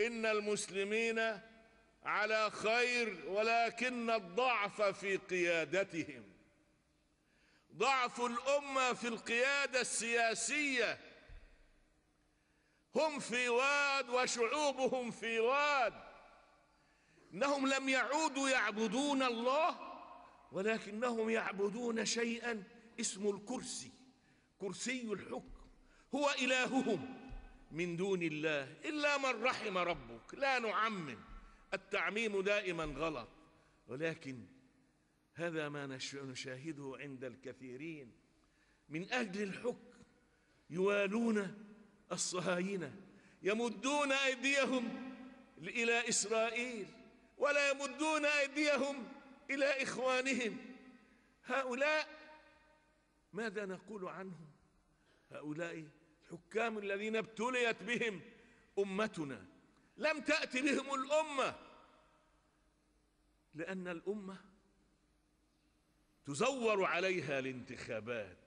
إن المسلمين على خير ولكن الضعف في قيادتهم. ضعف الأمة في القيادة السياسية. هم في واد وشعوبهم في واد. إنهم لم يعودوا يعبدون الله ولكنهم يعبدون شيئا اسمه الكرسي كرسي الحكم. هو إلههم. من دون الله إلا من رحم ربك. لا نعمم. التعميم دائما غلط. ولكن هذا ما نشاهده عند الكثيرين. من أجل الحكم يوالون الصهاينة. يمدون أيديهم إلى إسرائيل. ولا يمدون أيديهم إلى إخوانهم. هؤلاء ماذا نقول عنهم؟ هؤلاء الحكام الذين ابتليت بهم أمتنا. لم تأت بهم الأمة. لأن الأمة تزور عليها الانتخابات.